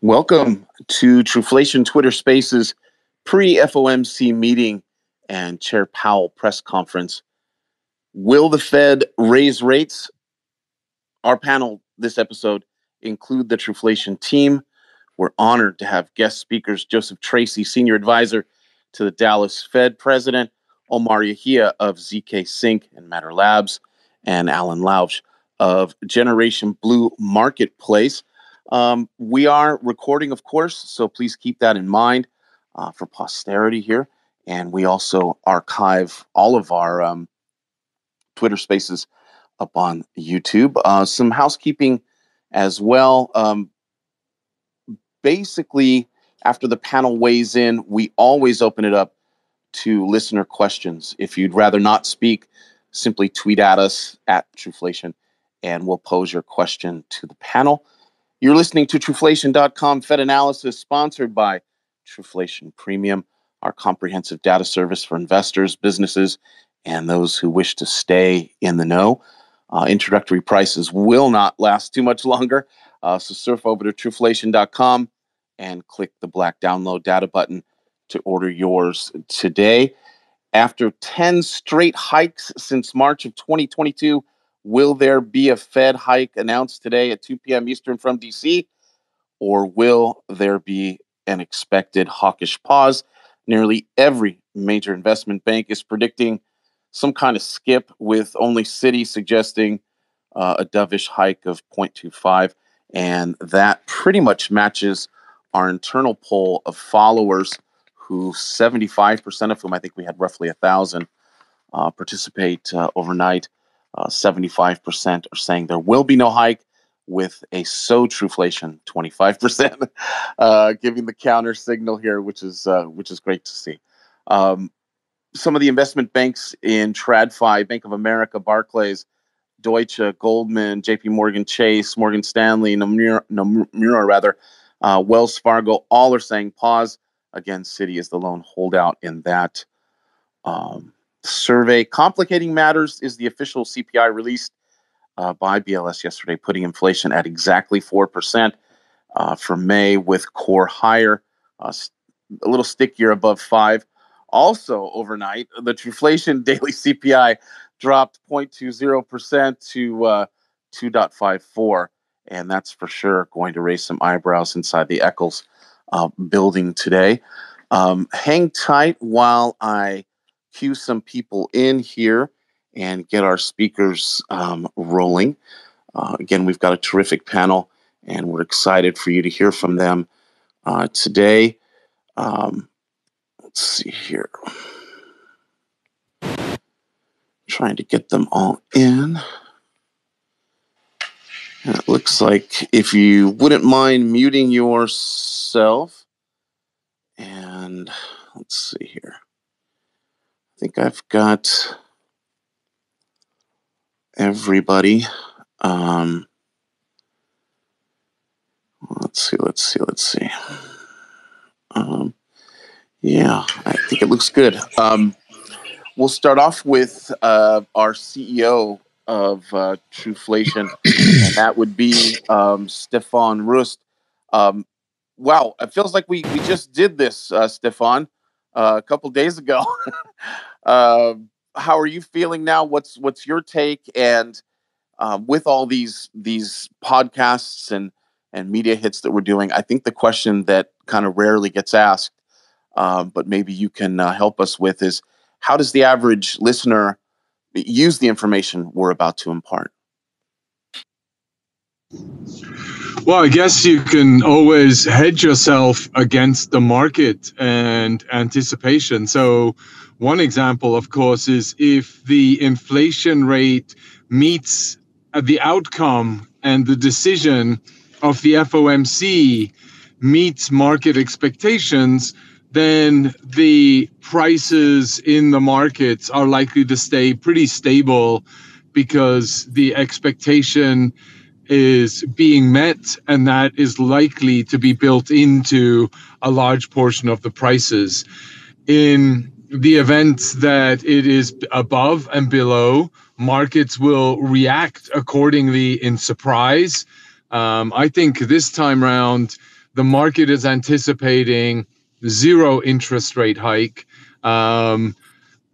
Welcome to Truflation Twitter Spaces pre FOMC meeting and Chair Powell press conference. Will the Fed raise rates? Our panel this episode include the Truflation team. We're honored to have guest speakers Joseph Tracy, Senior Advisor to the Dallas Fed President, Omar Yahia of ZK Sync and Matter Labs, and Alan Lausch of Generation Blue Marketplace. Um, we are recording, of course, so please keep that in mind uh, for posterity here. And we also archive all of our um, Twitter spaces up on YouTube. Uh, some housekeeping as well. Um, basically, after the panel weighs in, we always open it up to listener questions. If you'd rather not speak, simply tweet at us at Truflation and we'll pose your question to the panel. You're listening to Truflation.com Fed Analysis, sponsored by Truflation Premium, our comprehensive data service for investors, businesses, and those who wish to stay in the know. Uh, introductory prices will not last too much longer. Uh, so surf over to Truflation.com and click the black download data button to order yours today. After 10 straight hikes since March of 2022, Will there be a Fed hike announced today at 2 p.m. Eastern from DC? Or will there be an expected hawkish pause? Nearly every major investment bank is predicting some kind of skip, with only Citi suggesting uh, a dovish hike of 0.25. And that pretty much matches our internal poll of followers, who 75% of whom I think we had roughly a thousand uh, participate uh, overnight. Uh, 75% are saying there will be no hike, with a so truflation 25%, uh, giving the counter signal here, which is uh, which is great to see. Um, some of the investment banks in TradFi, Bank of America, Barclays, Deutsche, Goldman, J.P. Morgan Chase, Morgan Stanley, Nomura, Nomura rather, uh, Wells Fargo, all are saying pause. Again, Citi is the lone holdout in that. Um, survey. Complicating matters is the official CPI released uh, by BLS yesterday, putting inflation at exactly 4% uh, for May, with core higher, uh, a little stickier above 5 Also, overnight, the Truflation daily CPI dropped 0.20% to uh, 2.54. And that's for sure going to raise some eyebrows inside the Eccles uh, building today. Um, hang tight while I cue some people in here and get our speakers um, rolling. Uh, again, we've got a terrific panel, and we're excited for you to hear from them uh, today. Um, let's see here. Trying to get them all in. And it looks like if you wouldn't mind muting yourself, and let's see here. I think I've got everybody. Um, let's see, let's see, let's see. Um, yeah, I think it looks good. Um, we'll start off with uh, our CEO of uh, Truflation, and that would be um, Stefan Rust. Um, wow, it feels like we, we just did this, uh, Stefan, uh, a couple days ago. Uh, how are you feeling now? What's what's your take? And uh, with all these these podcasts and and media hits that we're doing, I think the question that kind of rarely gets asked, uh, but maybe you can uh, help us with, is how does the average listener use the information we're about to impart? Well, I guess you can always hedge yourself against the market and anticipation. So one example, of course, is if the inflation rate meets the outcome and the decision of the FOMC meets market expectations, then the prices in the markets are likely to stay pretty stable because the expectation is being met and that is likely to be built into a large portion of the prices. In the event that it is above and below, markets will react accordingly in surprise. Um, I think this time round, the market is anticipating zero interest rate hike. Um,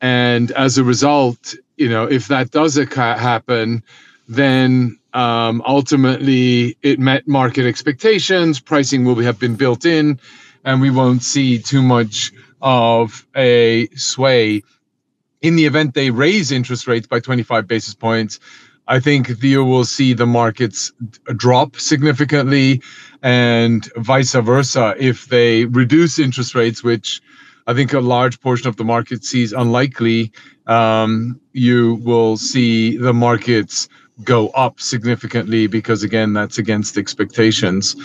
and as a result, you know, if that does happen, then um, ultimately it met market expectations. Pricing will have been built in, and we won't see too much of a sway. In the event they raise interest rates by 25 basis points, I think you will see the markets drop significantly, and vice versa. If they reduce interest rates, which I think a large portion of the market sees unlikely, um, you will see the markets go up significantly because, again, that's against expectations.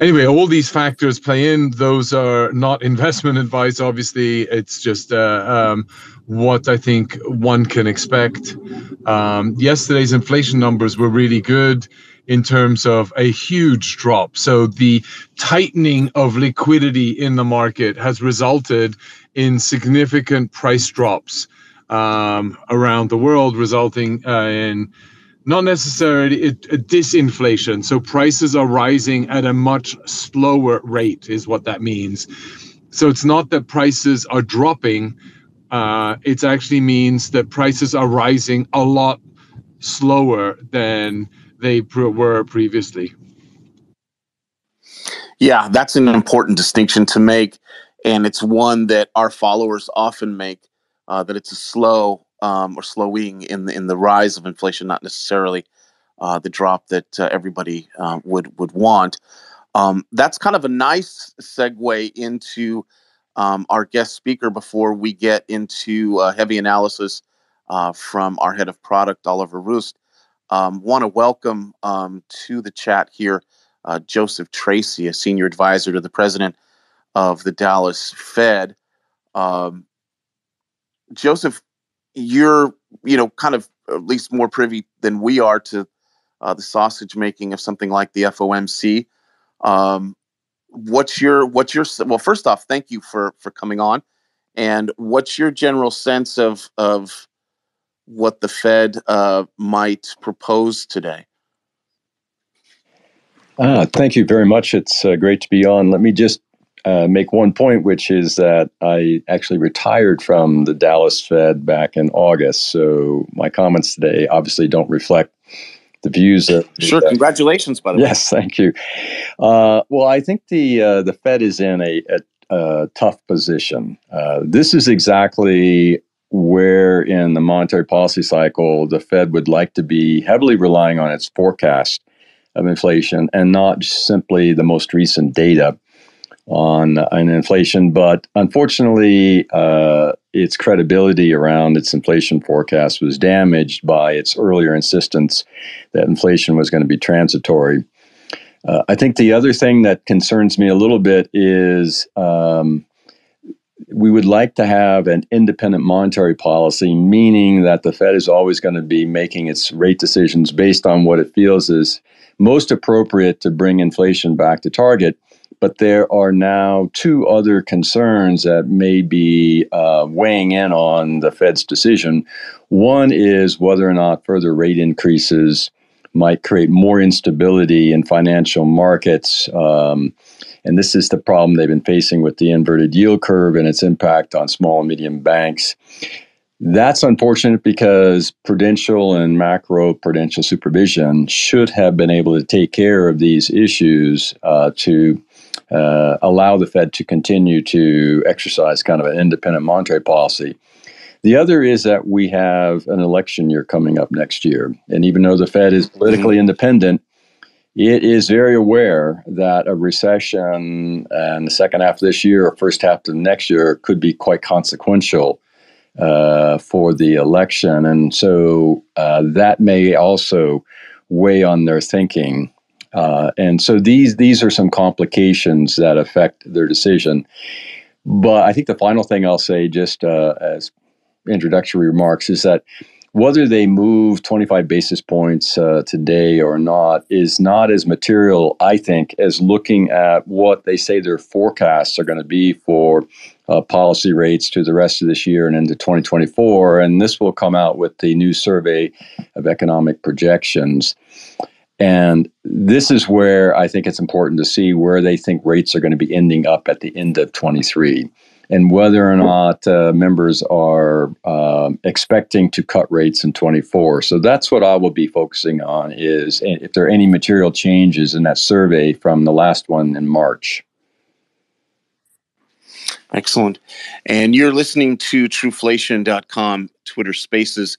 Anyway, all these factors play in. Those are not investment advice, obviously. It's just uh, um, what I think one can expect. Um, yesterday's inflation numbers were really good in terms of a huge drop. So the tightening of liquidity in the market has resulted in significant price drops um, around the world, resulting uh, in not necessarily disinflation. So prices are rising at a much slower rate, is what that means. So it's not that prices are dropping uh, it actually means that prices are rising a lot slower than they were previously. Yeah, that's an important distinction to make. And it's one that our followers often make uh, that it's a slow um, or slowing in the, in the rise of inflation, not necessarily uh, the drop that uh, everybody uh, would, would want. Um, that's kind of a nice segue into um, our guest speaker before we get into heavy analysis uh, from our head of product, Oliver Roost. Um, Want to welcome um, to the chat here uh, Joseph Tracy, a senior advisor to the president of the Dallas Fed. Um, Joseph, you're you know kind of at least more privy than we are to uh, the sausage making of something like the FOMC. Um, what's your what's your well first off thank you for for coming on. And what's your general sense of of what the fed uh, might propose today? Ah, thank you very much. It's uh, great to be on. Let me just uh, make one point which is that i actually retired from the dallas fed back in august so my comments today obviously don't reflect the views of sure. Congratulations, by the yes, way. Yes, thank you. Uh, well, I think the uh, the Fed is in a, a, a tough position. Uh, this is exactly where in the monetary policy cycle the Fed would like to be heavily relying on its forecast of inflation and not simply the most recent data on, on inflation. But unfortunately, uh, its credibility around its inflation forecast was damaged by its earlier insistence that inflation was going to be transitory. Uh, I think the other thing that concerns me a little bit is um, we would like to have an independent monetary policy, meaning that the Fed is always going to be making its rate decisions based on what it feels is most appropriate to bring inflation back to target. But there are now two other concerns that may be uh, weighing in on the Fed's decision. One is whether or not further rate increases might create more instability in financial markets. Um, and this is the problem they've been facing with the inverted yield curve and its impact on small and medium banks. That's unfortunate because prudential and macro prudential supervision should have been able to take care of these issues uh, to uh, allow the Fed to continue to exercise kind of an independent monetary policy. The other is that we have an election year coming up next year. And even though the Fed is politically mm-hmm. independent, it is very aware that a recession in the second half of this year or first half of next year could be quite consequential uh, for the election. And so uh, that may also weigh on their thinking uh, and so these these are some complications that affect their decision. But I think the final thing I'll say, just uh, as introductory remarks, is that whether they move 25 basis points uh, today or not is not as material, I think, as looking at what they say their forecasts are going to be for uh, policy rates to the rest of this year and into 2024. And this will come out with the new survey of economic projections. And this is where I think it's important to see where they think rates are going to be ending up at the end of 23 and whether or not uh, members are uh, expecting to cut rates in 24. So that's what I will be focusing on is if there are any material changes in that survey from the last one in March. Excellent. And you're listening to truflation.com Twitter Spaces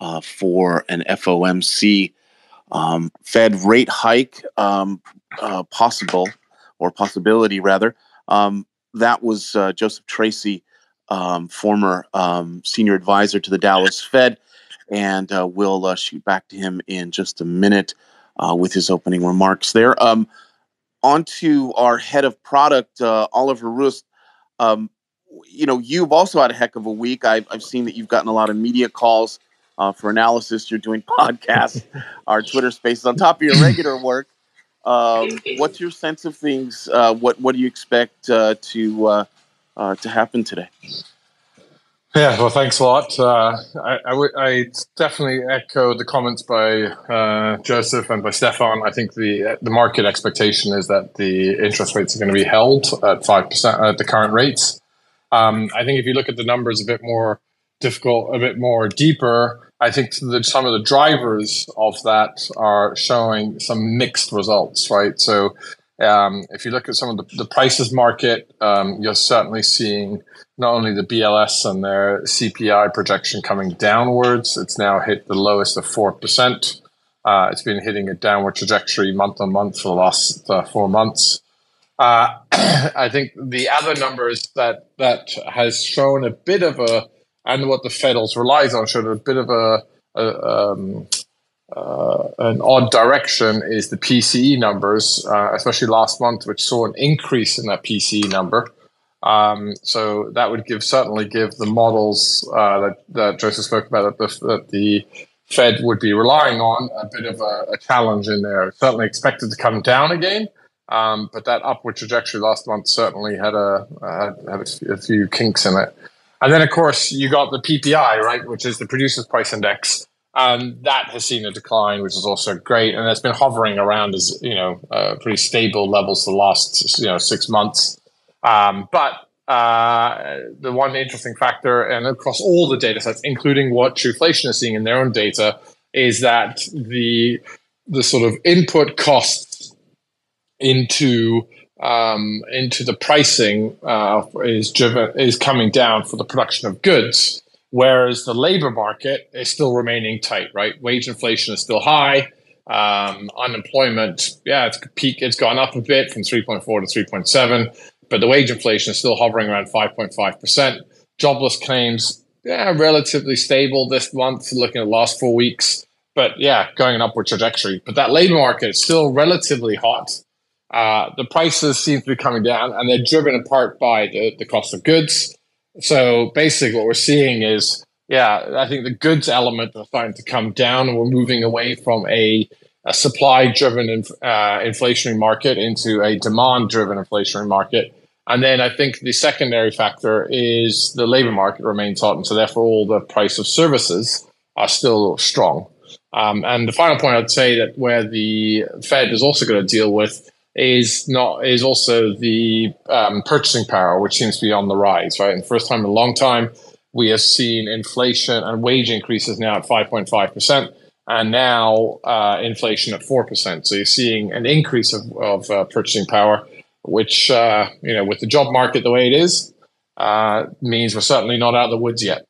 uh, for an FOMC um, Fed rate hike um, uh, possible or possibility rather. Um, that was uh, Joseph Tracy, um, former um, senior advisor to the Dallas Fed, and uh, we'll uh, shoot back to him in just a minute uh, with his opening remarks there. Um, on to our head of product, uh, Oliver. Um, you know, you've also had a heck of a week. I've, I've seen that you've gotten a lot of media calls uh, for analysis. You're doing podcasts, our Twitter spaces on top of your regular work. Um, what's your sense of things? Uh, what What do you expect uh, to uh, uh, to happen today? Yeah, well, thanks a lot. Uh, I, I, w- I definitely echo the comments by uh, Joseph and by Stefan. I think the the market expectation is that the interest rates are going to be held at five percent at the current rates. Um, I think if you look at the numbers a bit more difficult, a bit more deeper, I think the, some of the drivers of that are showing some mixed results, right? So um, if you look at some of the, the prices market, um, you're certainly seeing not only the BLS and their CPI projection coming downwards, it's now hit the lowest of 4%. Uh, it's been hitting a downward trajectory month on month for the last uh, four months. Uh, I think the other numbers that that has shown a bit of a and what the Federals relies on showed a bit of a, a um, uh, an odd direction is the PCE numbers, uh, especially last month, which saw an increase in that PCE number. Um, so that would give certainly give the models uh, that, that Joseph spoke about that the, that the Fed would be relying on a bit of a, a challenge in there. Certainly expected to come down again, um, but that upward trajectory last month certainly had a had a few kinks in it. And then, of course, you got the PPI, right, which is the Producers Price Index. And that has seen a decline, which is also great. And it's been hovering around as, you know, uh, pretty stable levels the last, you know, six months. Um, but uh, the one interesting factor, and across all the data sets, including what Truflation is seeing in their own data, is that the the sort of input costs into um, into the pricing uh, is driven is coming down for the production of goods, whereas the labor market is still remaining tight. Right, wage inflation is still high. Um, unemployment, yeah, it's peak. It's gone up a bit from three point four to three point seven, but the wage inflation is still hovering around five point five percent. Jobless claims, yeah, relatively stable this month. Looking at the last four weeks, but yeah, going an upward trajectory. But that labor market is still relatively hot. Uh, the prices seem to be coming down, and they're driven in part by the, the cost of goods. So basically, what we're seeing is, yeah, I think the goods element is starting to come down, and we're moving away from a, a supply-driven inf- uh, inflationary market into a demand-driven inflationary market. And then I think the secondary factor is the labor market remains hot, and so therefore all the price of services are still strong. Um, and the final point I'd say that where the Fed is also going to deal with is not is also the um, purchasing power, which seems to be on the rise. Right, and the first time in a long time, we have seen inflation and wage increases now at five point five percent, and now uh, inflation at four percent. So you're seeing an increase of, of uh, purchasing power, which uh, you know, with the job market the way it is, uh, means we're certainly not out of the woods yet.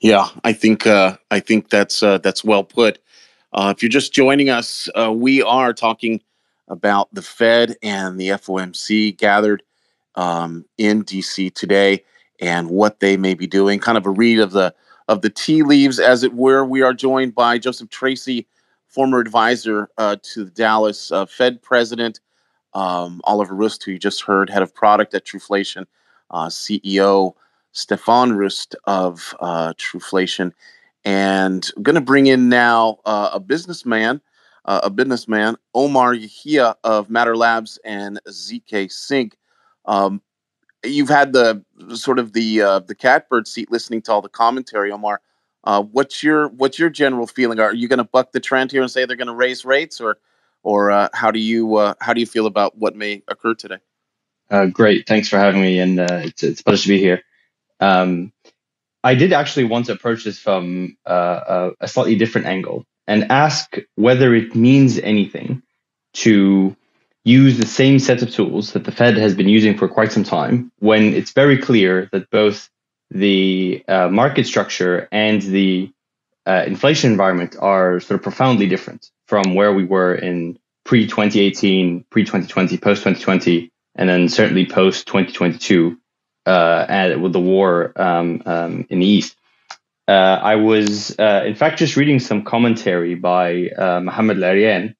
Yeah, I think uh, I think that's uh, that's well put. Uh, if you're just joining us, uh, we are talking about the Fed and the FOMC gathered um, in DC today and what they may be doing. Kind of a read of the of the tea leaves, as it were. We are joined by Joseph Tracy, former advisor uh, to the Dallas uh, Fed president, um, Oliver Rust, who you just heard, head of product at Truflation, uh, CEO Stefan Rust of uh, Truflation and I'm going to bring in now uh, a businessman, uh, a businessman, Omar Yahia of Matter Labs and ZK Sync. Um, you've had the sort of the uh, the catbird seat listening to all the commentary, Omar. Uh, what's your what's your general feeling? Are you going to buck the trend here and say they're going to raise rates, or or uh, how do you uh, how do you feel about what may occur today? Great, thanks for having me, and it's it's a pleasure to be here. Um, I did actually want to approach this from uh, a slightly different angle and ask whether it means anything to use the same set of tools that the Fed has been using for quite some time when it's very clear that both the uh, market structure and the uh, inflation environment are sort of profoundly different from where we were in pre 2018, pre 2020, post 2020, and then certainly post 2022 uh, with the war um, um, in the East. Uh, I was, uh, in fact, just reading some commentary by uh, Mohamed El-Erian,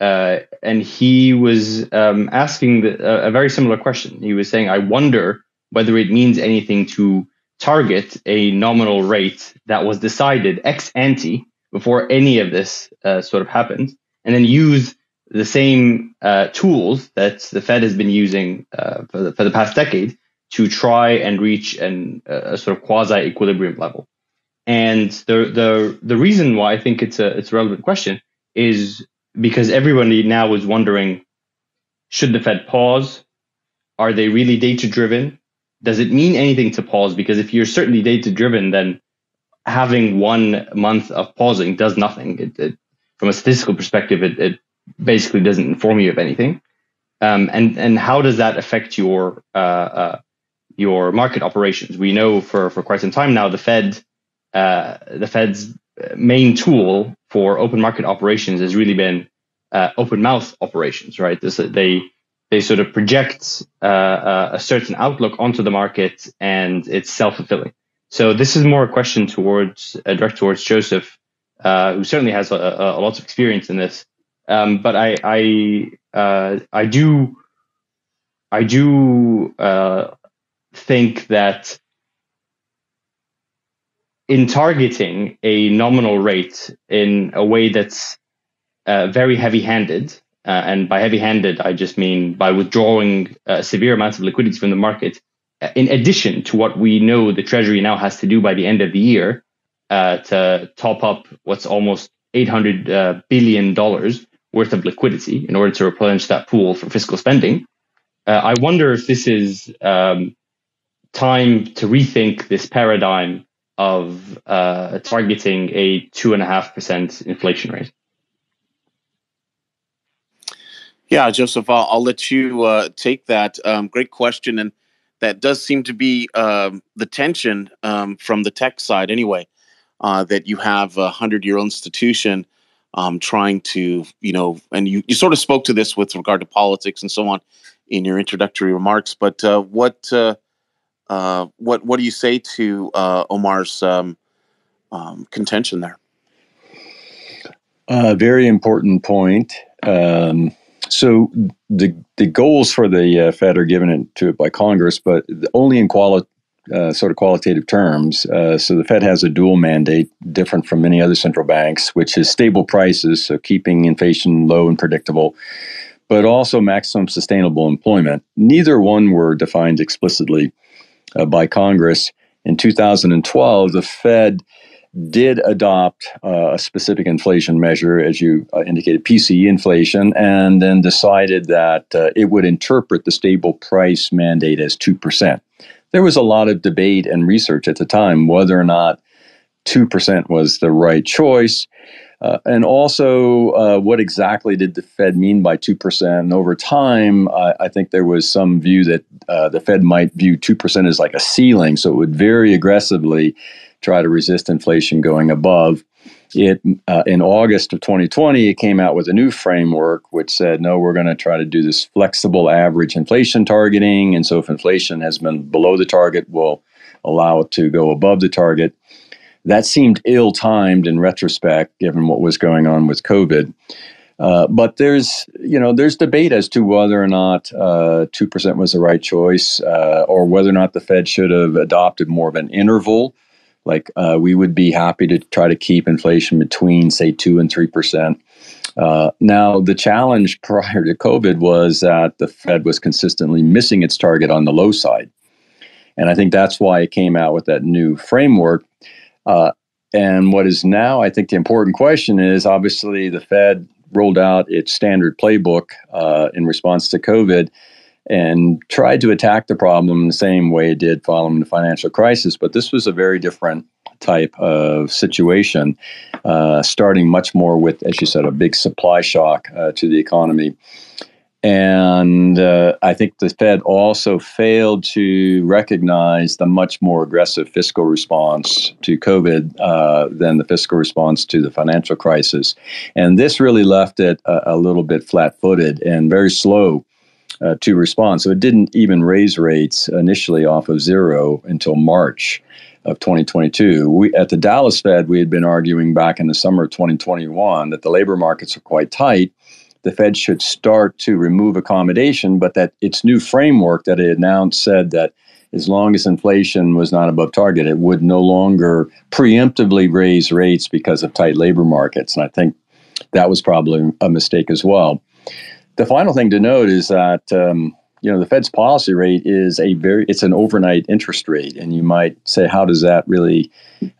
uh, and he was um, asking the, a very similar question. He was saying, I wonder whether it means anything to target a nominal rate that was decided ex ante before any of this sort of happened, and then use the same uh, tools that the Fed has been using uh, for, the, for the past decade to try and reach an, a sort of quasi equilibrium level. And the the the reason why I think it's a it's a relevant question is because everybody now is wondering should the Fed pause? Are they really data driven? Does it mean anything to pause? Because if you're certainly data driven, then having one month of pausing does nothing. It, it, from a statistical perspective, it, it, basically doesn't inform you of anything. Um, and and how does that affect your uh, uh, your market operations? We know for for quite some time now the Fed uh, the Fed's main tool for open market operations has really been uh, open mouth operations, right? This, they they sort of project uh, uh, a certain outlook onto the market, and it's self fulfilling. So this is more a question towards uh, direct towards Joseph, uh, who certainly has a, a, a, lot of experience in this. Um, but I I uh, I do I do think that in targeting a nominal rate in a way that's uh, very heavy handed, uh, and by heavy handed, I just mean by withdrawing uh, severe amounts of liquidity from the market, uh, in addition to what we know the Treasury now has to do by the end of the year uh, to top up what's almost $800 uh, billion worth of liquidity in order to replenish that pool for fiscal spending. I wonder if this is um, time to rethink this paradigm of uh, targeting a two and a half percent inflation rate? Yeah, Joseph, I'll, I'll let you uh, take that. Um, great question, and that does seem to be um, the tension um, from the tech side, anyway. Uh, that you have a hundred-year-old institution um, trying to, you know, and you, you sort of spoke to this with regard to politics and so on in your introductory remarks. But uh, what uh, what what do you say to uh, Omar's um, um, contention there? A uh, very important point. Um, so the the goals for the uh, Fed are given to it by Congress, but only in quali- uh, sort of qualitative terms. So the Fed has a dual mandate, different from many other central banks, which is stable prices, so keeping inflation low and predictable, but also maximum sustainable employment. Neither one were defined explicitly uh, by Congress. In 2012, the Fed did adopt uh, a specific inflation measure, as you uh, indicated, PCE inflation, and then decided that uh, it would interpret the stable price mandate as 2%. There was a lot of debate and research at the time whether or not 2% was the right choice. Uh, and also, uh, what exactly did the Fed mean by 2%? And over time, I think there was some view that uh, the Fed might view 2% as like a ceiling, so it would very aggressively try to resist inflation going above. It uh, in August of 2020, it came out with a new framework which said, no, we're going to try to do this flexible average inflation targeting, and so if inflation has been below the target, we'll allow it to go above the target. That seemed ill timed in retrospect, given what was going on with COVID. Uh, but there's, you know, there's debate as to whether or not uh, two uh, percent was the right choice, uh, or whether or not the Fed should have adopted more of an interval. Like uh, we would be happy to try to keep inflation between, say, two and three percent. now, the challenge prior to COVID was that the Fed was consistently missing its target on the low side, and I think that's why it came out with that new framework. Uh, and what is now, I think, the important question is obviously the Fed rolled out its standard playbook uh, in response to COVID and tried to attack the problem the same way it did following the financial crisis. But this was a very different type of situation, uh, starting much more with, as you said, a big supply shock uh, to the economy. And uh, I think the Fed also failed to recognize the much more aggressive fiscal response to COVID uh, than the fiscal response to the financial crisis. And this really left it a, a little bit flat footed and very slow. Uh, to respond. So it didn't even raise rates initially off of zero until March of 2022. We, at the Dallas Fed, we had been arguing back in the summer of 2021 that the labor markets are quite tight the Fed should start to remove accommodation, but that its new framework that it announced said that as long as inflation was not above target, it would no longer preemptively raise rates because of tight labor markets. And I think that was probably a mistake as well. The final thing to note is that um, you know the Fed's policy rate is a very it's an overnight interest rate, and you might say, how does that really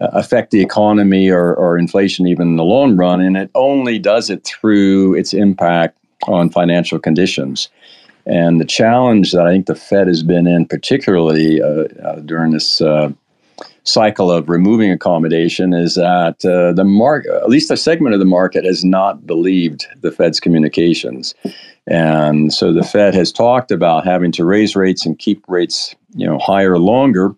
uh, affect the economy or, or inflation even in the long run? And it only does it through its impact on financial conditions. And the challenge that I think the Fed has been in, particularly uh, uh, during this uh, cycle of removing accommodation, is that uh, the market, at least a segment of the market, has not believed the Fed's communications. And so the Fed has talked about having to raise rates and keep rates, you know, higher longer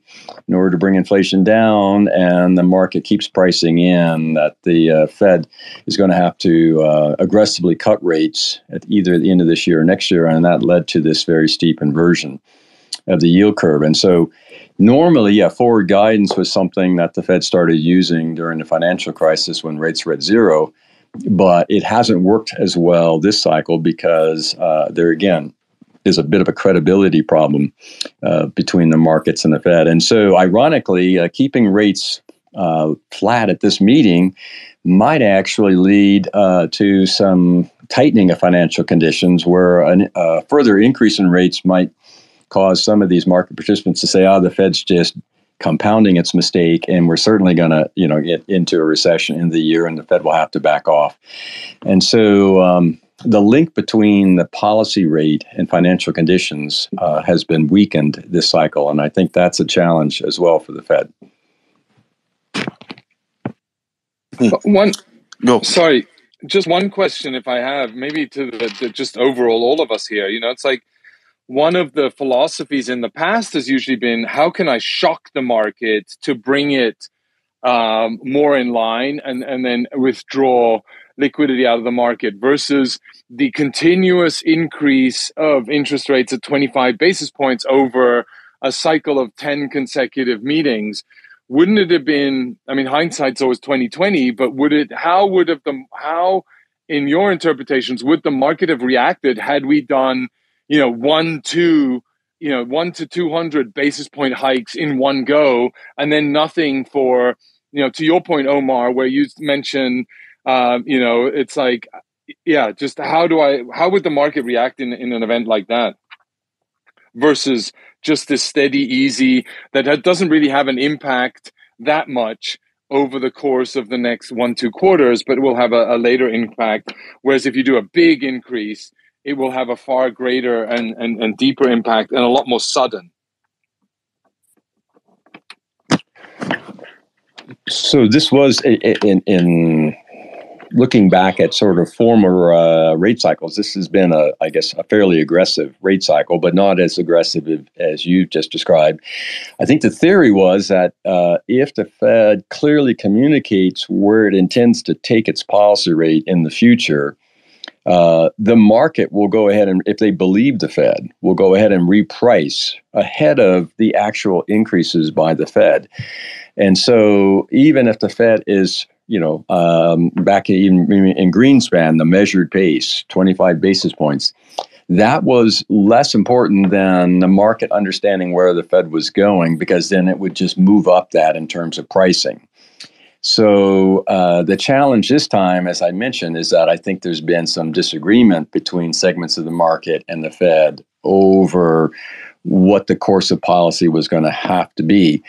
in order to bring inflation down. And the market keeps pricing in that the uh, Fed is going to have to uh, aggressively cut rates at either the end of this year or next year. And that led to this very steep inversion of the yield curve. And so normally, yeah, forward guidance was something that the Fed started using during the financial crisis when rates were at zero but it hasn't worked as well this cycle because uh, there again is a bit of a credibility problem uh, between the markets and the Fed. And so, ironically, uh, keeping rates uh, flat at this meeting might actually lead uh, to some tightening of financial conditions where a uh, further increase in rates might cause some of these market participants to say, oh, the Fed's just compounding its mistake, and we're certainly going to, you know, get into a recession in the year, and the Fed will have to back off. And so, um, the link between the policy rate and financial conditions uh, has been weakened this cycle, and I think that's a challenge as well for the Fed. One, no, sorry, just one question, if I have, maybe to the, the just overall all of us here. You know, it's like one of the philosophies in the past has usually been how can I shock the market to bring it um, more in line and, and then withdraw liquidity out of the market versus the continuous increase of interest rates at 25 basis points over a cycle of 10 consecutive meetings? Wouldn't it have been i mean hindsight's always 2020 but would it how would have the how in your interpretations would the market have reacted had we done you know, one, two, you know, one to 200 basis point hikes in one go, and then nothing for, you know, to your point, Omar, where you mentioned, um, you know, it's like, yeah, just how do I, how would the market react in, in an event like that versus just this steady, easy that doesn't really have an impact that much over the course of the next one, two quarters, but will have a, a later impact. Whereas if you do a big increase, it will have a far greater and, and, and deeper impact and a lot more sudden. So this was in, in looking back at sort of former uh, rate cycles. This has been a, I guess, a fairly aggressive rate cycle, but not as aggressive as you just described. I think the theory was that uh, if the Fed clearly communicates where it intends to take its policy rate in the future, uh, the market will go ahead and, if they believe the Fed, will go ahead and reprice ahead of the actual increases by the Fed. And so, even if the Fed is, you know, um, back in, in Greenspan, the measured pace, 25 basis points, that was less important than the market understanding where the Fed was going because then it would just move up that in terms of pricing. So uh, the challenge this time, as I mentioned, is that I think there's been some disagreement between segments of the market and the Fed over what the course of policy was going to have to be.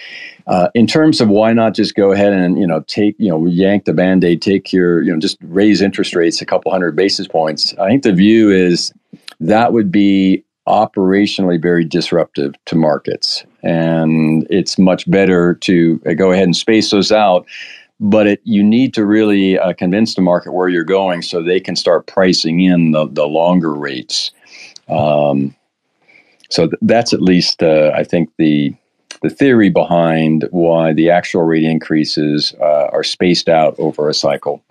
Uh, in terms of why not just go ahead and you know take you know yank the band-aid, take your you know just raise interest rates a couple hundred basis points. I think the view is that would be operationally very disruptive to markets, and it's much better to go ahead and space those out. But it, you need to really uh, convince the market where you're going so they can start pricing in the, the longer rates. Um, so th- that's at least, uh, I think, the the theory behind why the actual rate increases uh, are spaced out over a cycle.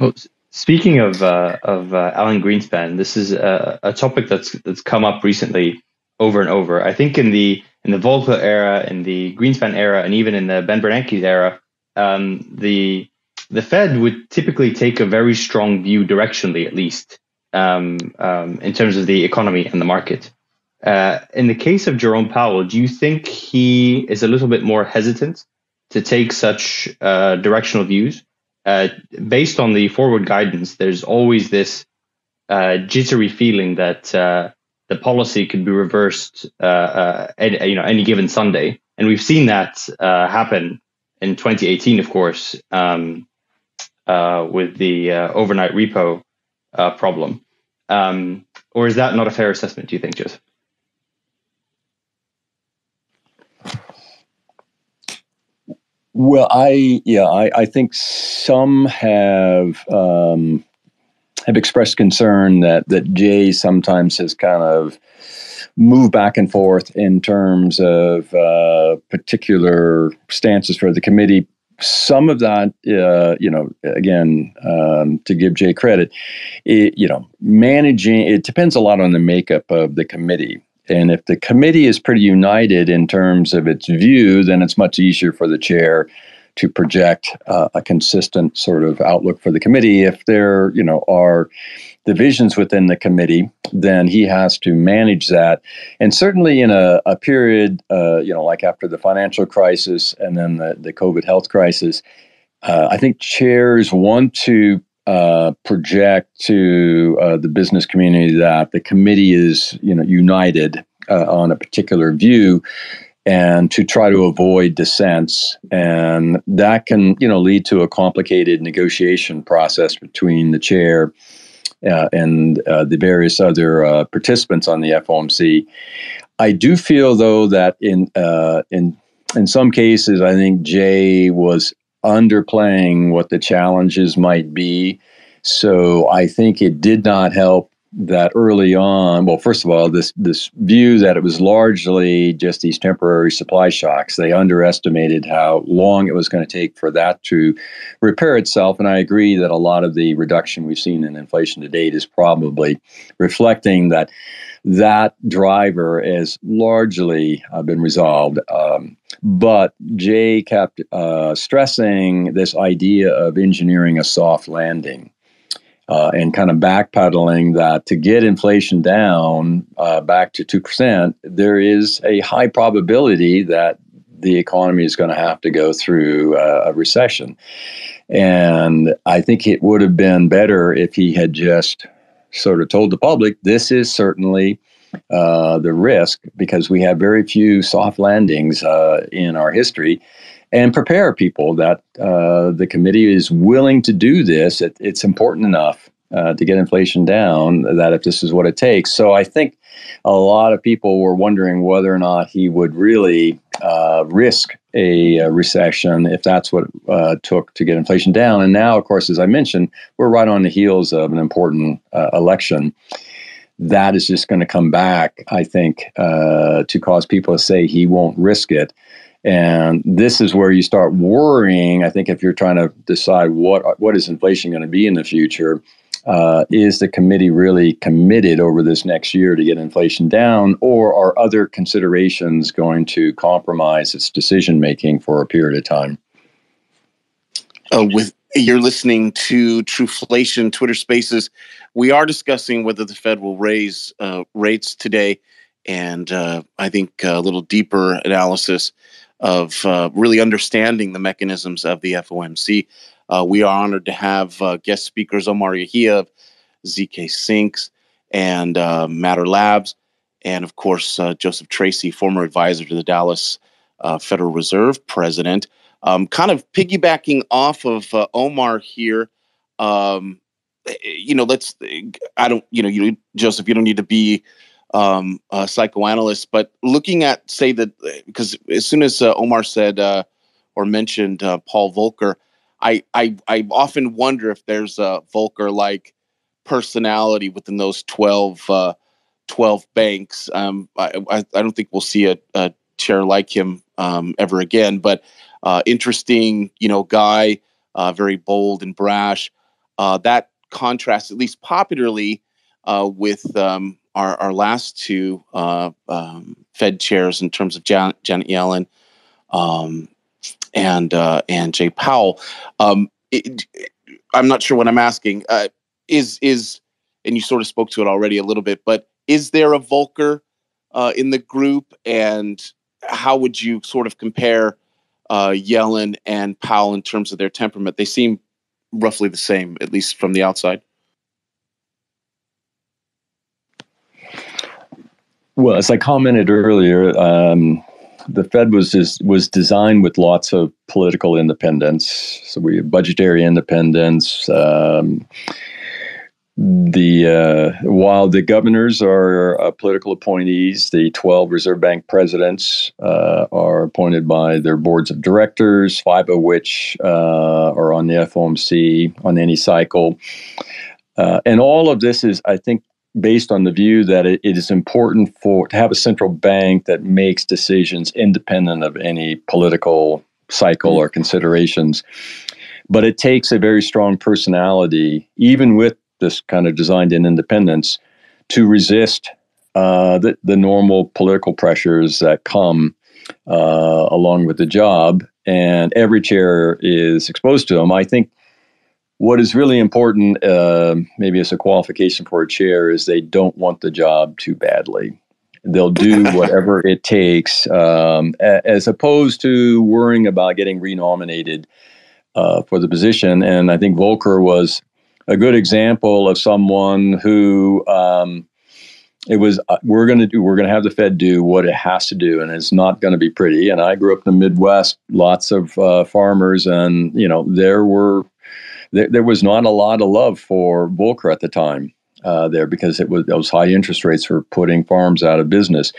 Speaking of uh, of uh, Alan Greenspan, this is a, a, topic that's that's come up recently over and over. I think in the in the Volcker era, in the Greenspan era, and even in the Ben Bernanke era, um, the the Fed would typically take a very strong view directionally, at least um, um, in terms of the economy and the market. Uh, in the case of Jerome Powell, do you think he is a little bit more hesitant to take such uh, directional views? Uh, based on the forward guidance, there's always this uh, jittery feeling that uh, the policy could be reversed, uh, you know, any given Sunday, and we've seen that happen in 2018, of course, um, with the overnight repo problem. Um, or is that not a fair assessment? Do you think, Joseph? Well, I yeah, I, I think some have um, have expressed concern that that Jay sometimes has kind of moved back and forth in terms of uh, particular stances for the committee. Some of that, uh, you know, again, um, to give Jay credit, it, you know, managing it depends a lot on the makeup of the committee. And if the committee is pretty united in terms of its view, then it's much easier for the chair to project uh, a consistent sort of outlook for the committee. If there, you know, are divisions within the committee, then he has to manage that. And certainly in a, a period, uh, you know, like after the financial crisis and then the, the COVID health crisis, uh, I think chairs want to uh, project to uh, the business community that the committee is, you know, united uh, on a particular view, and to try to avoid dissents, and that can, you know, lead to a complicated negotiation process between the chair. Uh, and uh, the various other participants on the FOMC. I do feel, though, that in in in some cases, I think Jay was underplaying what the challenges might be. So I think it did not help that early on. Well, first of all, this this view that it was largely just these temporary supply shocks. They underestimated how long it was going to take for that to repair itself. And I agree that a lot of the reduction we've seen in inflation to date is probably reflecting that that driver has largely uh, been resolved. Um, but Jay kept uh, stressing this idea of engineering a soft landing. Uh, and kind of backpedaling that to get inflation down uh, back to 2%, there is a high probability that the economy is going to have to go through uh, a recession. And I think it would have been better if he had just sort of told the public this is certainly uh, the risk because we have very few soft landings uh, in our history and prepare people that uh, the committee is willing to do this. It, it's important enough uh, to get inflation down that if this is what it takes. So I think a lot of people were wondering whether or not he would really uh, risk a, a, recession if that's what it uh, took to get inflation down. And now, of course, as I mentioned, we're right on the heels of an important uh, election. That is just going to come back, I think, uh, to cause people to say he won't risk it. And this is where you start worrying. I think if you're trying to decide what what is inflation going to be in the future, uh, is the committee really committed over this next year to get inflation down, or are other considerations going to compromise its decision making for a period of time? Uh, with you're listening to Truflation Twitter Spaces. We are discussing whether the Fed will raise uh, rates today, and uh, I think a little deeper analysis of uh, really understanding the mechanisms of the FOMC. Uh, we are honored to have uh, guest speakers Omar Yahia of ZK Syncs and uh, Matter Labs. and of course uh, Joseph Tracy, former advisor to the Dallas uh, Federal Reserve president. Um, kind of piggybacking off of Omar here. Um, you know, let's. I don't. You know, you Joseph. You don't need to be um, a psychoanalyst, but looking at say that because as soon as uh, Omar said uh, or mentioned uh, Paul Volcker, I, I I often wonder if there's a Volcker like personality within those 12, uh, 12 banks. Um, I, I, don't think we'll see a, a chair like him um, ever again. But uh, interesting, you know, guy, uh, very bold and brash. Uh, that contrasts, at least popularly, uh, with um, our, our last two uh, um, Fed chairs in terms of Jan- Janet Yellen um, and uh, and Jay Powell. Um, it, I'm not sure what I'm asking. is is and you sort of spoke to it already a little bit, but is there a Volcker in the group, and how would you sort of compare uh, Yellen and Powell in terms of their temperament? They seem roughly the same, at least from the outside. Well, as I commented earlier, um, the Fed was was designed with lots of political independence. So we have budgetary independence. Um, the uh, while the governors are uh, political appointees, the 12 Reserve Bank presidents uh, are appointed by their boards of directors, five of which uh, are on the FOMC on any cycle. Uh, and all of this is, I think, based on the view that it, it is important for to have a central bank that makes decisions independent of any political cycle or considerations. But it takes a very strong personality, even with this kind of designed in independence to resist uh, the, the normal political pressures that come uh, along with the job. And every chair is exposed to them. I think what is really important, uh, maybe as a qualification for a chair, is they don't want the job too badly. They'll do whatever it takes, um, as opposed to worrying about getting renominated uh, for the position. And I think Volcker was a good example of someone who um, it was uh, we're going to do we're going to have the Fed do what it has to do, and it's not going to be pretty. And I grew up in the Midwest, lots of uh, farmers, and you know there were there, there, was not a lot of love for Volcker at the time uh, there because it was those high interest rates were putting farms out of business.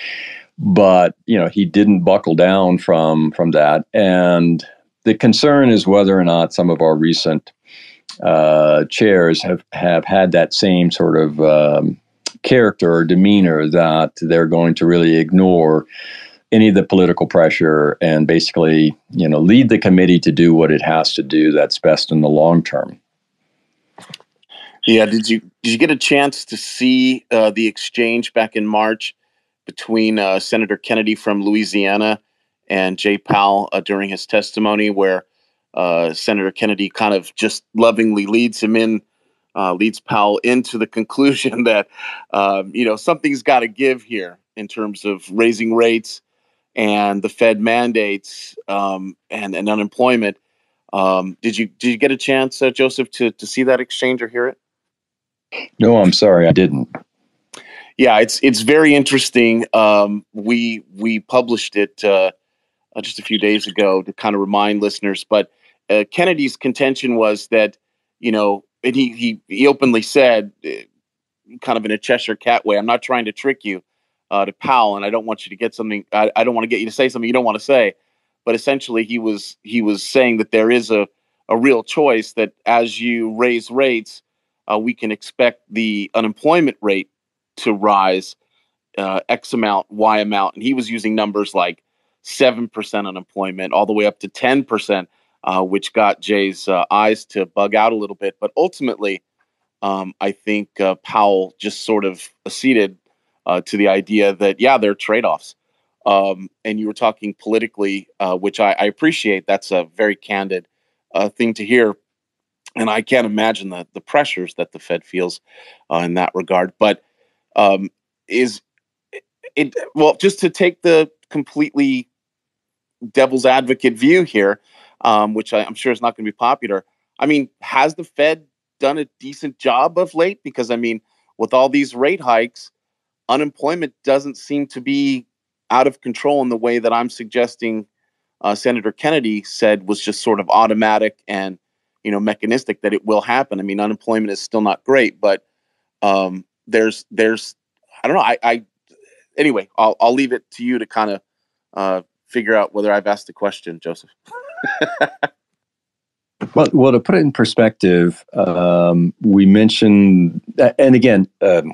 But you know he didn't buckle down from from that, and the concern is whether or not some of our recent uh, chairs have, have had that same sort of um, character or demeanor that they're going to really ignore any of the political pressure and basically, you know, lead the committee to do what it has to do that's best in the long term. Yeah, did you did you get a chance to see uh, the exchange back in March between uh, Senator Kennedy from Louisiana and Jay Powell uh, during his testimony, where uh, Senator Kennedy kind of just lovingly leads him in, uh, leads Powell into the conclusion that, um, you know, something's got to give here in terms of raising rates and the Fed mandates um, and, and unemployment. Um, did you did you get a chance, uh, Joseph, to to see that exchange or hear it? No, I'm sorry, I didn't. Yeah, it's it's very interesting. Um, we we published it uh, uh just a few days ago to kind of remind listeners, but uh, Kennedy's contention was that, you know, and he he he openly said, uh, kind of in a Cheshire Cat way, "I'm not trying to trick you." Uh, to Powell, and I don't want you to get something. I, I don't want to get you to say something you don't want to say. But essentially, he was he was saying that there is a a real choice that as you raise rates, uh, we can expect the unemployment rate to rise uh, X amount, Y amount, and he was using numbers like seven percent unemployment, all the way up to ten percent uh, which got Jay's uh, eyes to bug out a little bit. But ultimately, um, I think uh, Powell just sort of acceded uh, to the idea that, yeah, there are trade offs. Um, and you were talking politically, uh, which I, I, appreciate. That's a very candid uh, thing to hear. And I can't imagine the, the pressures that the Fed feels in that regard. But um, is it, well, just to take the completely devil's advocate view here, um, which I, am sure is not going to be popular. I mean, has the Fed done a decent job of late? Because I mean, with all these rate hikes, unemployment doesn't seem to be out of control in the way that I'm suggesting uh, Senator Kennedy said was just sort of automatic and you know mechanistic that it will happen. I mean, unemployment is still not great, but um, there's there's I don't know. I, I anyway, I'll I'll leave it to you to kind of uh, figure out whether I've asked the question, Joseph. well, well, to put it in perspective, um, we mentioned, and again, um,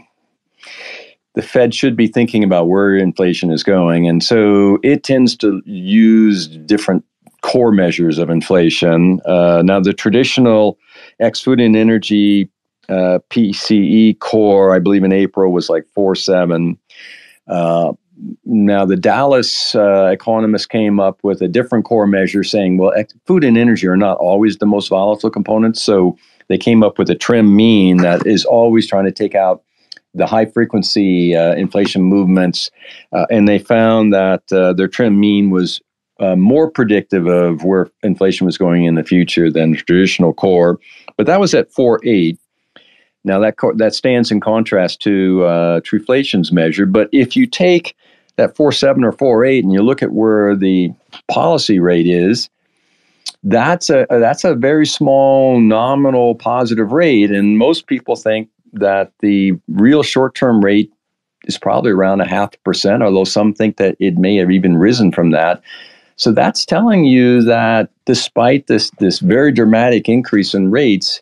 the Fed should be thinking about where inflation is going. And so it tends to use different core measures of inflation. Uh, now, the traditional ex food and energy uh, PCE core, I believe in April, was like 4 7. Uh, now, the Dallas uh, economists came up with a different core measure saying, well, ex- food and energy are not always the most volatile components. So they came up with a trim mean that is always trying to take out the high frequency uh, inflation movements, uh, and they found that uh, their trimmed mean was uh, more predictive of where inflation was going in the future than the traditional core. But that was at 4.8. Now that co- that stands in contrast to uh, Truflation's measure. But if you take that 4.7 or 4.8 and you look at where the policy rate is, that's a that's a very small nominal positive rate, and most people think that the real short term rate is probably around a half percent, although some think that it may have even risen from that. So that's telling you that despite this this very dramatic increase in rates,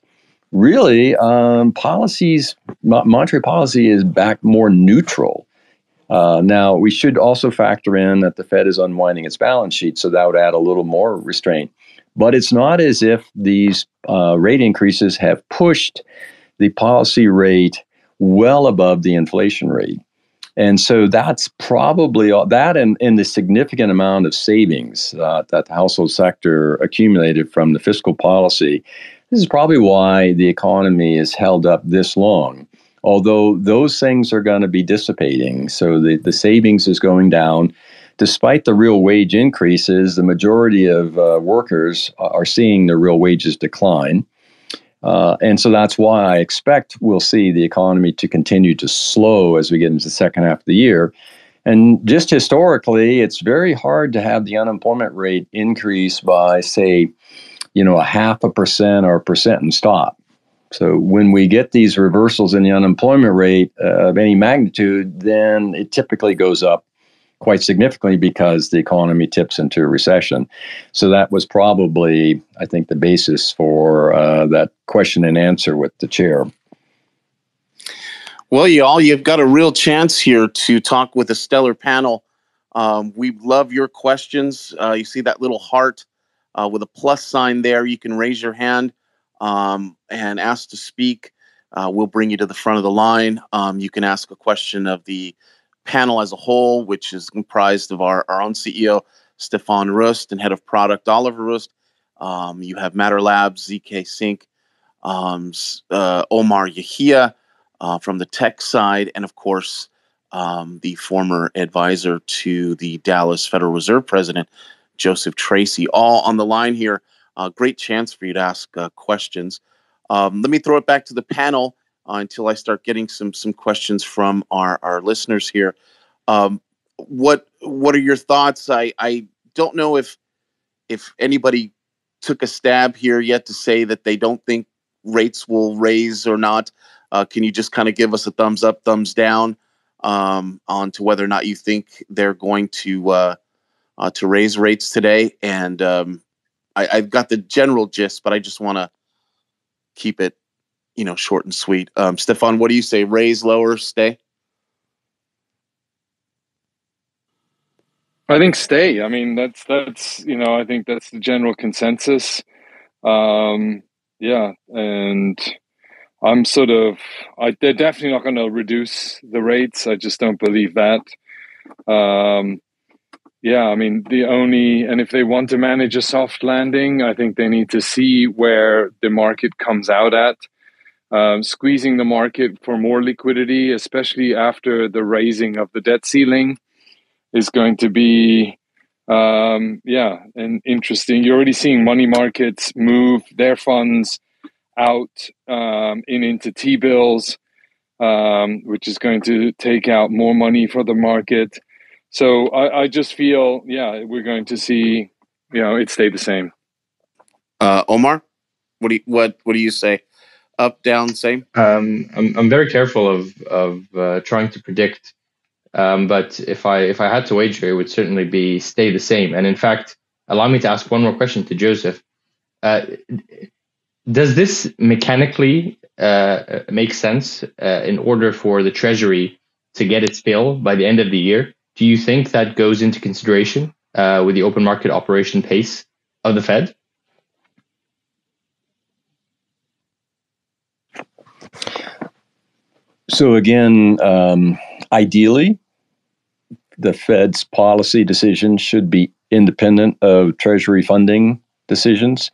really um, policies monetary policy is back more neutral. Uh, now we should also factor in that the Fed is unwinding its balance sheet, so that would add a little more restraint. But it's not as if these uh, rate increases have pushed the policy rate well above the inflation rate. And so that's probably all, that and, and the significant amount of savings uh, that the household sector accumulated from the fiscal policy. This is probably why the economy is held up this long. Although those things are going to be dissipating. So the, the savings is going down. Despite the real wage increases, the majority of uh, workers are seeing their real wages decline. Uh, and so that's why I expect we'll see the economy to continue to slow as we get into the second half of the year. And just historically, it's very hard to have the unemployment rate increase by, say, you know, a half a percent or a percent and stop. So when we get these reversals in the unemployment rate uh, of any magnitude, then it typically goes up quite significantly because the economy tips into a recession. So that was probably, I think, the basis for uh, that question and answer with the chair. Well, you all, you've got a real chance here to talk with a stellar panel. Um, we love your questions. Uh, you see that little heart uh, with a plus sign there. You can raise your hand um, and ask to speak. Uh, we'll bring you to the front of the line. Um, you can ask a question of the panel as a whole, which is comprised of our, our own CEO, Stefan Rust, and head of product, Oliver Rust. Um, you have Matter Labs, zkSync, um, uh, Omar Yahia uh, from the tech side, and of course, um, the former advisor to the Dallas Federal Reserve president, Joseph Tracy, all on the line here. Uh, great chance for you to ask uh, questions. Um, let me throw it back to the panel uh, until I start getting some some questions from our our listeners here. Um, what what are your thoughts? I I don't know if if anybody took a stab here yet to say that they don't think rates will raise or not. Uh, can you just kind of give us a thumbs up, thumbs down um, on to whether or not you think they're going to uh, uh, to raise rates today? And um, I, I've got the general gist, but I just want to keep it you know, short and sweet. Um, Stefan, what do you say? Raise, lower, stay? I think stay. I mean, that's that's you know, I think that's the general consensus. Um, yeah, and I'm sort of, I, they're definitely not going to reduce the rates. I just don't believe that. Um, yeah, I mean, the only, and if they want to manage a soft landing, I think they need to see where the market comes out at um, squeezing the market for more liquidity, especially after the raising of the debt ceiling, is going to be, um, yeah, and interesting. You're already seeing money markets move their funds out um, in into T bills. um, which is going to take out more money for the market. So I, I just feel, yeah, we're going to see, you know, it stay the same. Uh, Omar, what do you, what what do you say? Up, down, same? Um, I'm I'm very careful of of uh, trying to predict, um, but if I if I had to wager, it would certainly be stay the same. And in fact, allow me to ask one more question to Joseph. Uh, does this mechanically uh, make sense uh, in order for the Treasury to get its bill by the end of the year? Do you think that goes into consideration uh, with the open market operation pace of the Fed? So again, um, ideally, the Fed's policy decisions should be independent of Treasury funding decisions.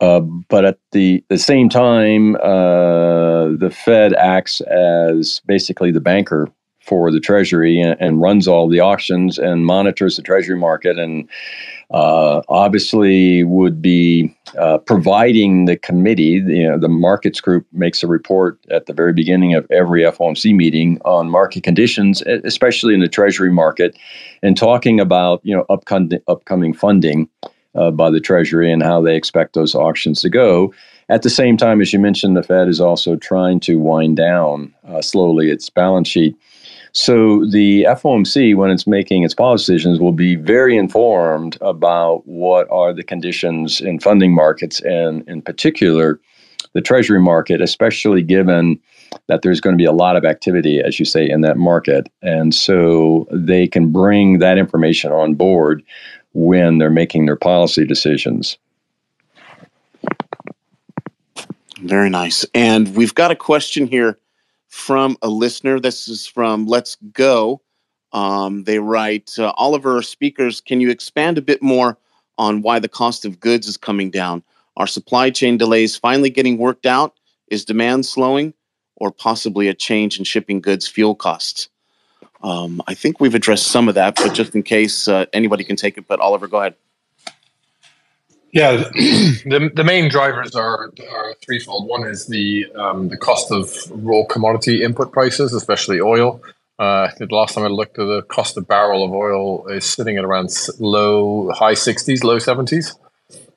Uh, but at the, the same time, uh, the Fed acts as basically the banker for the Treasury and, and, runs all the auctions and monitors the Treasury market and uh, obviously would be uh, providing the committee, you know, the markets group makes a report at the very beginning of every FOMC meeting on market conditions, especially in the Treasury market, and talking about you know upcoming upcoming funding uh, by the Treasury and how they expect those auctions to go. At the same time, as you mentioned, the Fed is also trying to wind down uh, slowly its balance sheet. So the FOMC, when it's making its policy decisions, will be very informed about what are the conditions in funding markets and, in particular, the Treasury market, especially given that there's going to be a lot of activity, as you say, in that market. And so they can bring that information on board when they're making their policy decisions. Very nice. And we've got a question here from a listener. This is from Let's Go. Um, they write uh, Oliver, speakers, can you expand a bit more on why the cost of goods is coming down? Are supply chain delays finally getting worked out? Is demand slowing? Or possibly a change in shipping goods fuel costs? Um, I think we've addressed some of that, but just in case uh, anybody can take it. But Oliver, go ahead. Yeah, the, the main drivers are, are threefold. One is the um, the cost of raw commodity input prices, especially oil. Uh, the last time I looked, at the cost of barrel of oil is sitting at around low, high 60s, low 70s.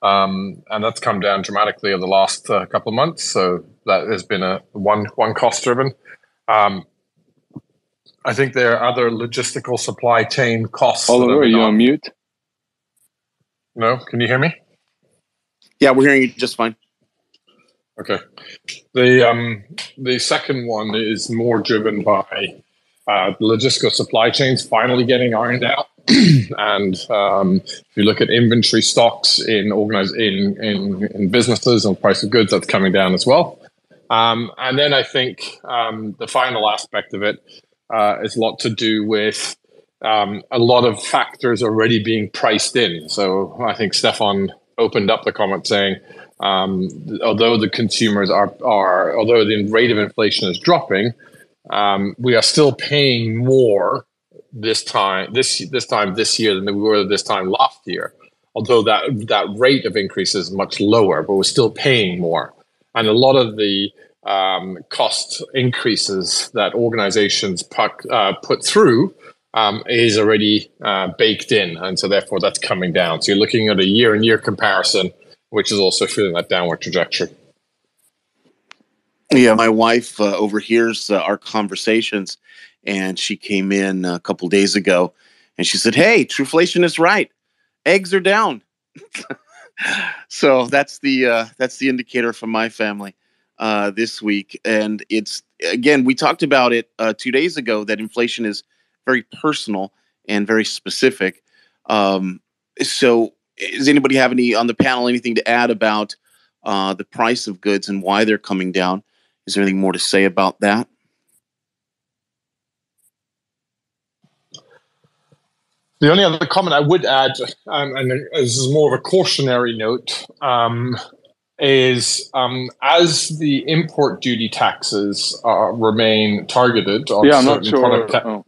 Um, and that's come down dramatically over the last uh, couple of months. So that has been a one one cost driven. Um, I think there are other logistical supply chain costs. Oliver, are you on mute? No, can you hear me? Yeah, we're hearing you just fine. Okay. The um the second one is more driven by uh, logistical supply chains finally getting ironed out. and um, if you look at inventory stocks in organized in, in in businesses and price of goods, that's coming down as well. Um, and then I think um, the final aspect of it uh, is a lot to do with um, a lot of factors already being priced in. So I think Stefan opened up the comment saying, um, although the consumers are, are, although the rate of inflation is dropping, um, we are still paying more this time, this this time this year than we were this time last year. Although that that rate of increase is much lower, but we're still paying more, and a lot of the um, cost increases that organizations uh, put through um, is already uh, baked in. And so therefore that's coming down. So you're looking at a year and year comparison, which is also feeling that downward trajectory. Yeah, my wife uh, overhears uh, our conversations, and she came in a couple days ago, and she said, "Hey, Truflation is right. Eggs are down." so that's the uh, that's the indicator from my family uh, this week, and it's again we talked about it uh, two days ago that inflation is very personal and very specific. Um, so, does anybody have any on the panel anything to add about uh, the price of goods and why they're coming down? Is there anything more to say about that? The only other comment I would add, um, and this is more of a cautionary note, um, is um, as the import duty taxes uh, remain targeted on yeah, certain sure. product ca- oh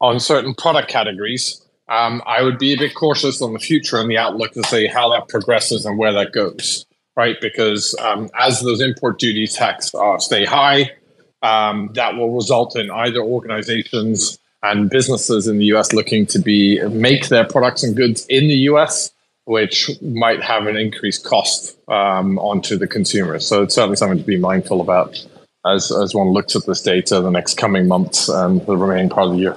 on certain product categories, um, I would be a bit cautious on the future and the outlook to see how that progresses and where that goes. right? Because um, as those import duty tax uh, stay high, um, that will result in either organizations and businesses in the US looking to be make their products and goods in the US, which might have an increased cost um, onto the consumer. So it's certainly something to be mindful about as, as one looks at this data the next coming months and the remaining part of the year.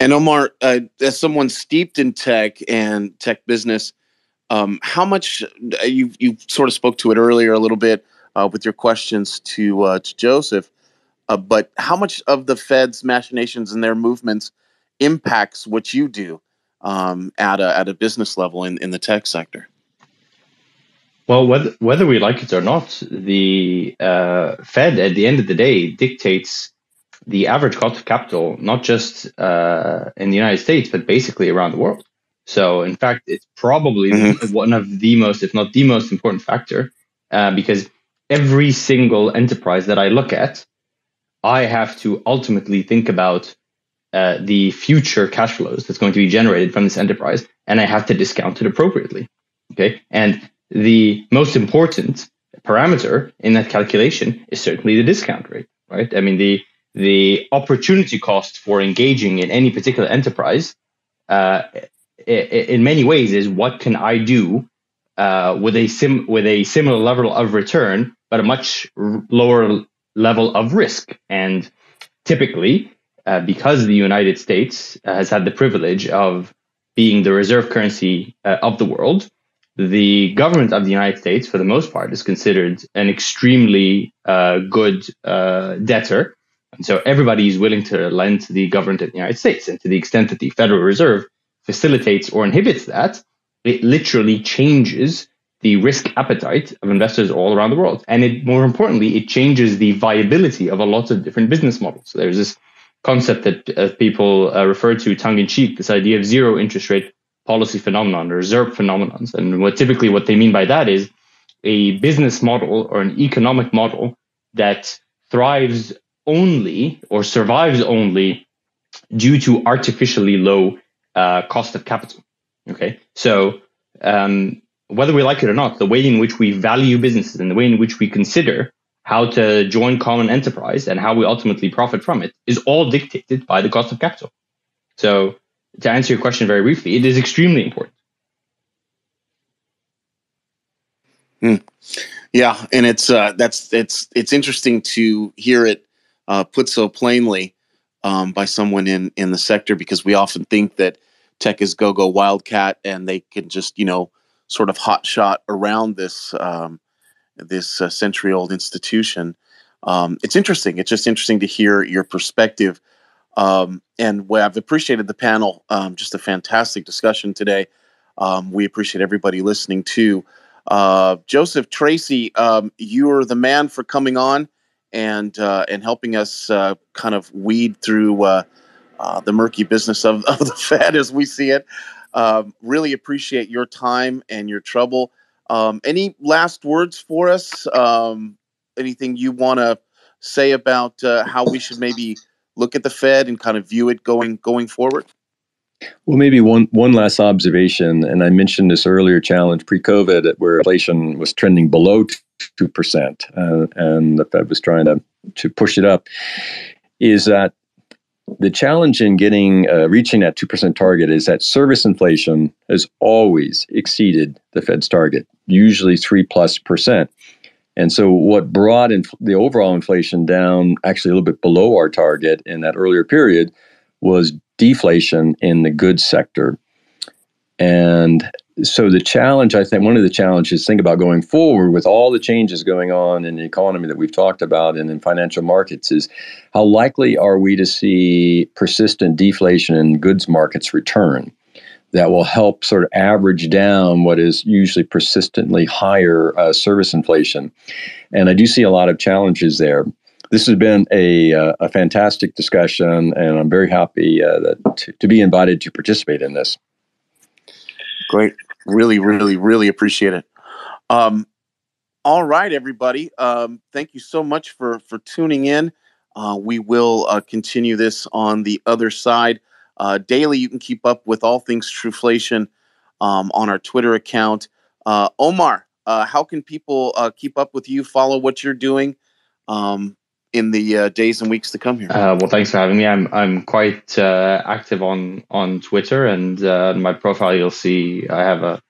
And Omar, uh, as someone steeped in tech and tech business, um, how much uh, you you sort of spoke to it earlier a little bit uh, with your questions to uh, to Joseph, uh, but how much of the Fed's machinations and their movements impacts what you do um, at a at a business level in, in the tech sector? Well, whether whether we like it or not, the Fed at the end of the day dictates the average cost of capital, not just uh, in the United States, but basically around the world. So, in fact, it's probably mm-hmm. one of the most, if not the most important factor, uh, because every single enterprise that I look at, I have to ultimately think about uh, the future cash flows that's going to be generated from this enterprise, and I have to discount it appropriately. Okay, and the most important parameter in that calculation is certainly the discount rate, right? I mean, the the opportunity cost for engaging in any particular enterprise uh, in many ways is what can I do uh, with a sim with a similar level of return, but a much lower level of risk. And typically, uh, because the United States has had the privilege of being the reserve currency uh, of the world, the government of the United States, for the most part, is considered an extremely uh, good uh, debtor. And so everybody is willing to lend to the government of the United States. And to the extent that the Federal Reserve facilitates or inhibits that, it literally changes the risk appetite of investors all around the world. And it, more importantly, it changes the viability of a lot of different business models. So there's this concept that uh, people uh, refer to tongue in cheek, this idea of zero interest rate policy phenomenon or ZIRP phenomenons. And what typically what they mean by that is a business model or an economic model that thrives only or survives only due to artificially low uh, cost of capital. Okay, so um, whether we like it or not, the way in which we value businesses and the way in which we consider how to join common enterprise and how we ultimately profit from it is all dictated by the cost of capital. So, to answer your question very briefly, it is extremely important. Hmm. Yeah, and it's uh, that's it's it's interesting to hear it uh, put so plainly um, by someone in in the sector because we often think that tech is go go wildcat and they can just you know sort of hot shot around this um, this uh, century old institution. Um, it's interesting. It's just interesting to hear your perspective. Um, and well, I've appreciated the panel. Um, just a fantastic discussion today. Um, we appreciate everybody listening too. Uh, Joseph Tracy, um, you are the man for coming on and uh, and helping us uh, kind of weed through uh, uh, the murky business of, of the Fed as we see it. Um, really appreciate your time and your trouble. Um, any last words for us? Um, anything you want to say about uh, how we should maybe look at the Fed and kind of view it going going forward? Well, maybe one one last observation, and I mentioned this earlier challenge pre-COVID, where inflation was trending below two percent, uh, and the Fed was trying to to push it up. Is that the challenge in getting uh, reaching that two percent target is that service inflation has always exceeded the Fed's target, usually three plus percent. And so, what brought inf- the overall inflation down actually a little bit below our target in that earlier period was deflation in the goods sector. And so the challenge, I think, one of the challenges, think about going forward with all the changes going on in the economy that we've talked about and in financial markets, is how likely are we to see persistent deflation in goods markets return that will help sort of average down what is usually persistently higher uh, service inflation? And I do see a lot of challenges there. This has been a, uh, a fantastic discussion, and I'm very happy uh, that, to, to be invited to participate in this. Great. Really, really, really appreciate it. Um, all right, everybody. Um, thank you so much for for tuning in. Uh, we will uh, continue this on the other side. Uh, daily, you can keep up with all things Truflation um, on our Twitter account. Uh, Omar, uh, how can people uh, keep up with you, follow what you're doing um, in the uh, days and weeks to come here? Uh, well, thanks for having me. I'm I'm quite uh, active on on Twitter, and uh, my profile you'll see I have a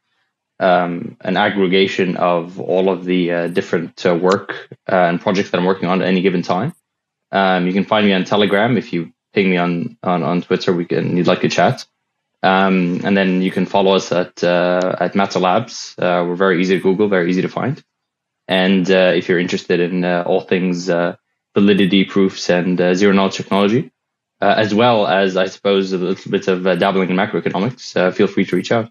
um, an aggregation of all of the different work and projects that I'm working on at any given time. Um, you can find me on Telegram if you ping me on on, on Twitter. We can you'd like to chat. Um, and then you can follow us at uh, at Matter Labs. Uh, we're very easy to Google, very easy to find. And uh, if you're interested in uh, all things uh, validity proofs and uh, zero knowledge technology, as well as I suppose a little bit of dabbling in macroeconomics, feel free to reach out.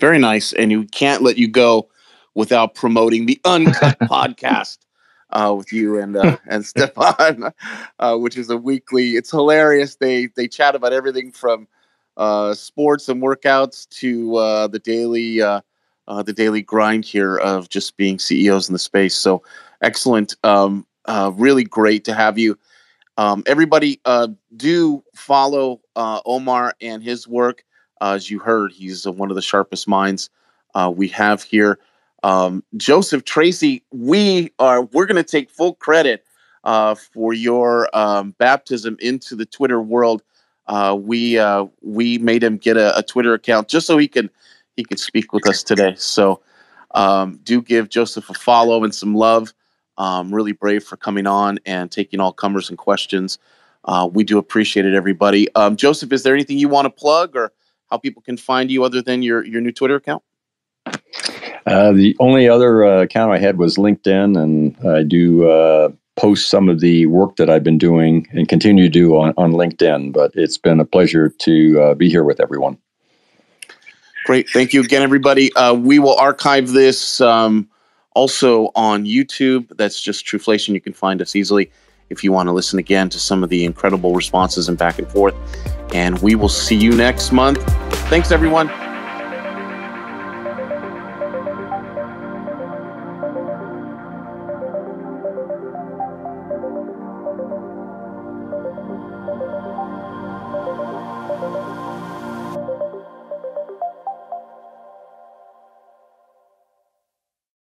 Very nice, and you can't let you go without promoting the Uncut podcast uh, with you and uh, and Stefan, uh, which is a weekly. It's hilarious. They they chat about everything from uh, sports and workouts to uh, the daily uh, the daily grind here of just being CEOs in the space. So excellent. Um, uh, really great to have you. Um, everybody, uh, do follow uh, Omar and his work. Uh, as you heard, he's uh, one of the sharpest minds we have here um, Joseph Tracy, we are we're going to take full credit for your um, baptism into the Twitter world. We we made him get a, a, Twitter account just so he can he could speak with us today. So um, do give Joseph a follow and some love. Um, really brave for coming on and taking all comers and questions. Uh, we do appreciate it, everybody. Um, Joseph, is there anything you want to plug or how people can find you other than your your new Twitter account? Uh, the only other uh, account I had was LinkedIn, and I do uh, post some of the work that I've been doing and continue to do on, on LinkedIn. But it's been a pleasure to uh, be here with everyone. Great. Thank you again, everybody. Uh, we will archive this um, also on YouTube. That's just Truflation. You can find us easily if you want to listen again to some of the incredible responses and back and forth. And we will see you next month. Thanks, everyone.